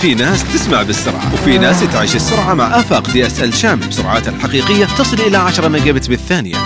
في ناس تسمع بالسرعة وفي ناس تعيش السرعة مع آفاق دي إس إل شام بسرعات الحقيقية تصل إلى 10 ميجابت بالثانية.